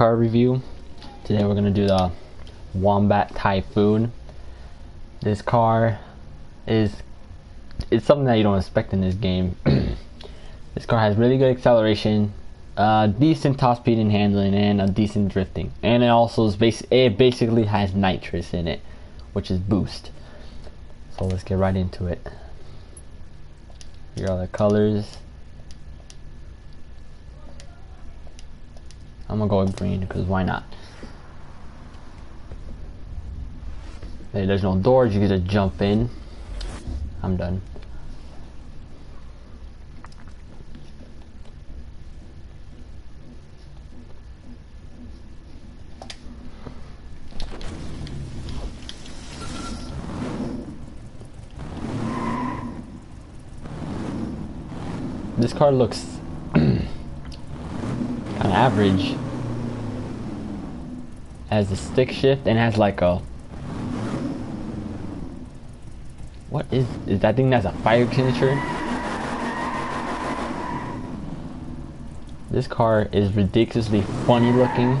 car review. Today we're gonna do the Wombat Typhoon. This car is it's something that you don't expect in this game. this car has really good acceleration, uh, decent top speed and handling, and a decent drifting. And it also is bas it basically has nitrous in it, which is boost. So let's get right into it. Here are the colors. I'm gonna go with green because why not? Hey, there's no doors, you get to jump in. I'm done. This car looks average. Has a stick shift and has like a what is is that thing that's a fire extinguisher? This car is ridiculously funny looking.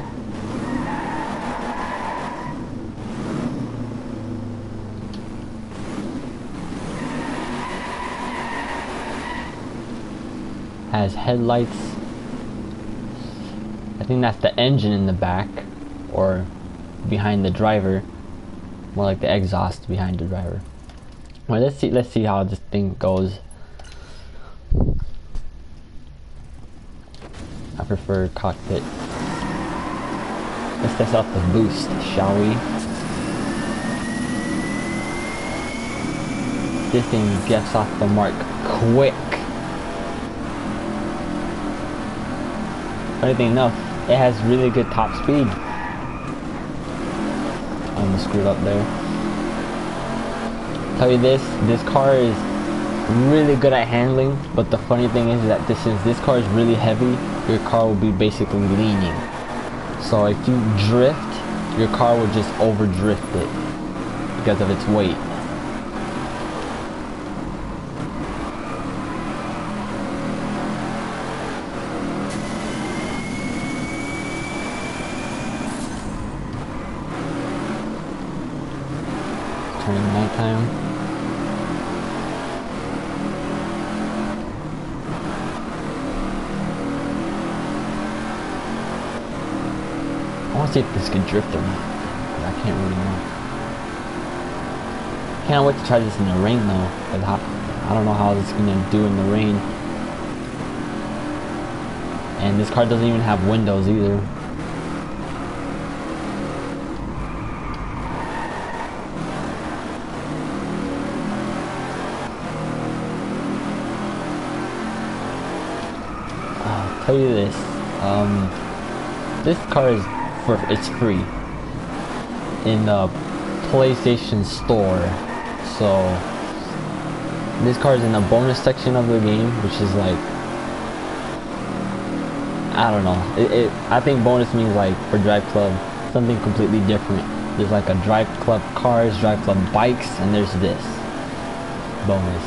Has headlights. I think that's the engine in the back or behind the driver. More like the exhaust behind the driver. Well, let's see. Let's see how this thing goes. I prefer cockpit. Let's test out the boost, shall we? This thing gets off the mark quick. Funny thing enough, it has really good top speed. I'm screwed up there. Tell you this, this car is really good at handling, but the funny thing is that this is this car is really heavy, your car will be basically leaning. So if you drift, your car will just overdrift it because of its weight. I want to see if this can drift or not. I can't really know. Can't wait to try this in the rain though. I don't know how this is gonna do in the rain. And this car doesn't even have windows either. I'll tell you this. Um, this car is for it's free in the PlayStation Store. So this car is in the bonus section of the game, which is like I don't know. It, it I think bonus means like for Drive Club something completely different. There's like a Drive Club cars, Drive Club bikes, and there's this bonus.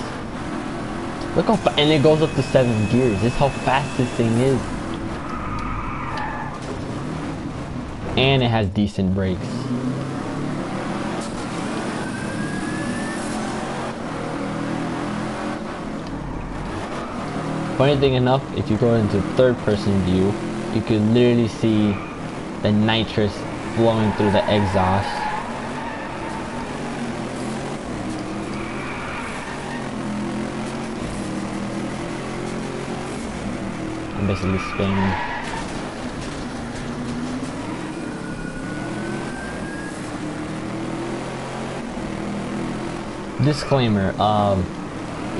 Look how and it goes up to seven gears. This how fast this thing is. And it has decent brakes. Funny thing enough, if you go into third person view, you can literally see the nitrous flowing through the exhaust. I'm basically spinning. Disclaimer, um,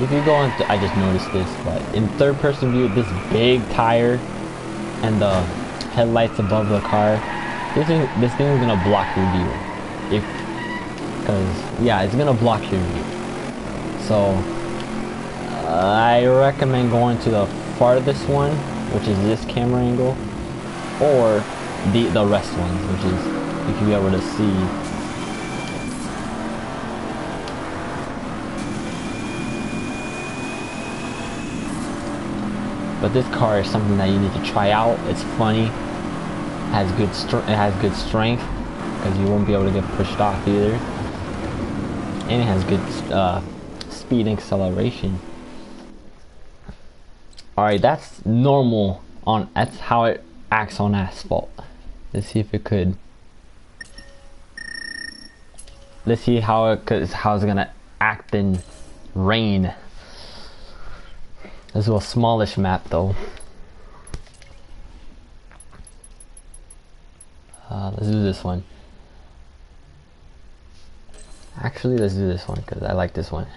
if you go into, I just noticed this, but in third person view, this big tire and the headlights above the car, this thing, this thing is gonna block your view. If, cause, yeah, it's gonna block your view. So, uh, I recommend going to the farthest one, which is this camera angle, or the, the rest ones, which is, you can be able to see But this car is something that you need to try out. It's funny. has good it has good strength because you won't be able to get pushed off either. And it has good uh, speed and acceleration. Alright, that's normal on that's how it acts on asphalt. Let's see if it could. Let's see how it could how it's gonna act in rain. This is a smallish map though. Uh, let's do this one. Actually, let's do this one because I like this one.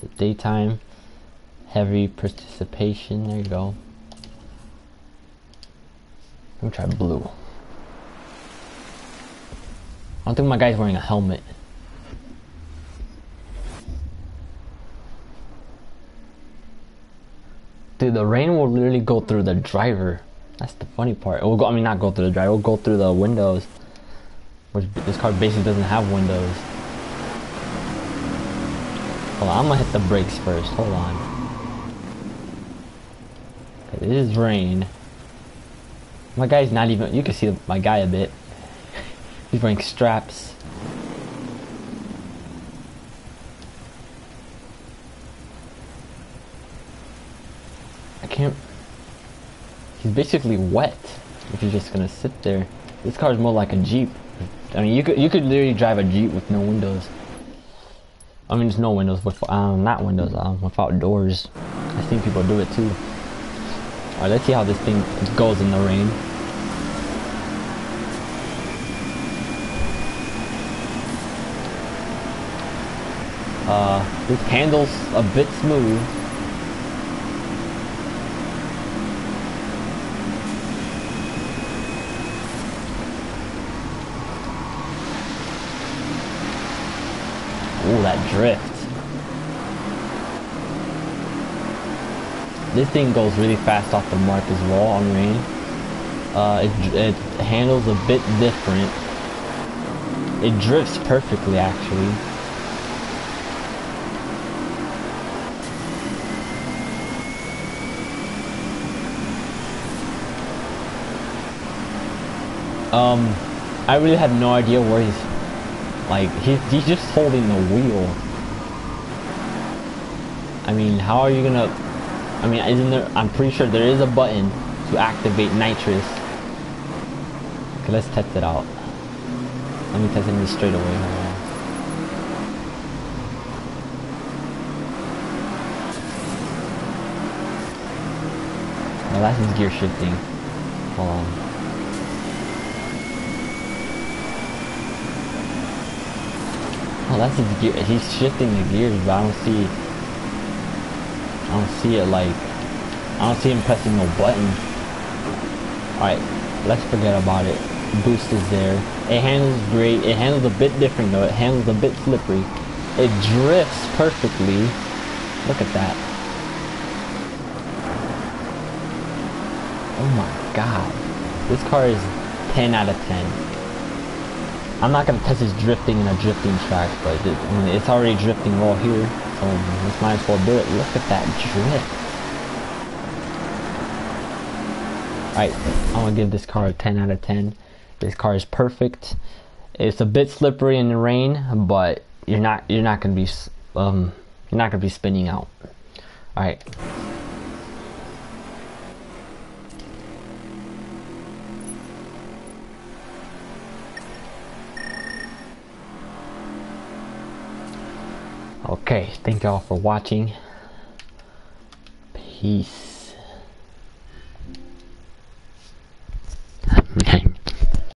The daytime, heavy participation. There you go. Let me try blue. I don't think my guy's wearing a helmet. Dude, the rain will literally go through the driver. That's the funny part. It will go, I mean, not go through the driver. It will go through the windows. Which this car basically doesn't have windows. Hold on, I'm gonna hit the brakes first. Hold on. This is rain. My guy's not even. You can see my guy a bit. He's wearing straps. I can't. He's basically wet. If he's just gonna sit there. This car is more like a Jeep. I mean, you could you could literally drive a Jeep with no windows. I mean, there's no windows with um not windows um without doors. I've seen people do it too. All right, let's see how this thing goes in the rain. Uh, this handle's a bit smooth. Ooh, that drift. This thing goes really fast off the mark as well on rain. Uh, it, it handles a bit different. It drifts perfectly actually. Um, I really have no idea where he's, like, he's, he's just holding the wheel. I mean, how are you gonna, I mean, isn't there, I'm pretty sure there is a button to activate nitrous. Okay, let's test it out. Let me test it on. Oh, that's his gear shifting. Hold on. Oh, that's his gear. He's shifting the gears, but I don't see. I don't see it like. I don't see him pressing no button. Alright, let's forget about it. Boost is there. It handles great. It handles a bit different though. It handles a bit slippery. It drifts perfectly. Look at that. Oh my god. This car is 10 out of 10. I'm not gonna test his drifting in a drifting track, but it, I mean, it's already drifting all here, so let's might as well do it. Look at that drift. Alright, I'm gonna give this car a 10 out of 10. This car is perfect. It's a bit slippery in the rain, but you're not you're not gonna be um you're not gonna be spinning out. Alright. Okay, thank y'all for watching. Peace.